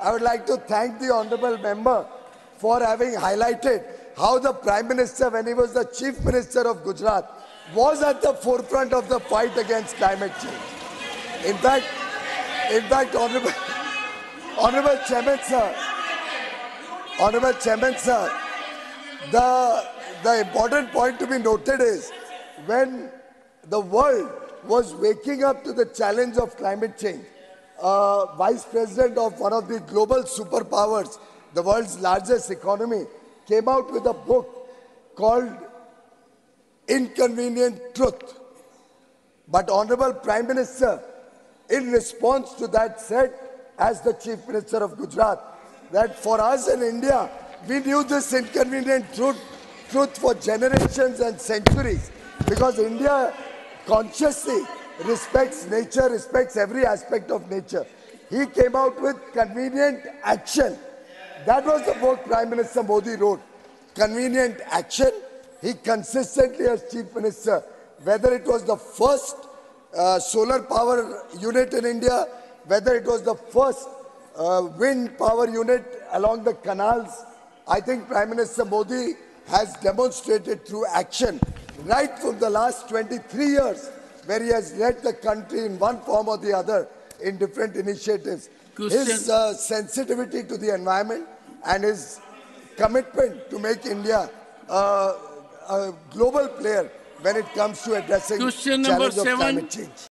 I would like to thank the honorable member for having highlighted how the Prime Minister, when he was the Chief Minister of Gujarat, was at the forefront of the fight against climate change. In fact, in fact, Honorable, Honorable Chairman, sir, Honorable Chairman, sir, the, the important point to be noted is when the world was waking up to the challenge of climate change, uh, Vice President of one of the global superpowers, the world's largest economy, came out with a book called Inconvenient Truth. But Honorable Prime Minister, in response to that, said, as the Chief Minister of Gujarat, that for us in India, we knew this inconvenient truth, truth for generations and centuries because India consciously respects nature, respects every aspect of nature. He came out with convenient action. That was the book Prime Minister Modi wrote. Convenient action. He consistently, as Chief Minister, whether it was the first uh, solar power unit in India, whether it was the first uh, wind power unit along the canals, I think Prime Minister Modi has demonstrated through action right from the last 23 years where he has led the country in one form or the other in different initiatives. Question. His uh, sensitivity to the environment and his commitment to make India uh, a global player when it comes to addressing Question number seven. climate change.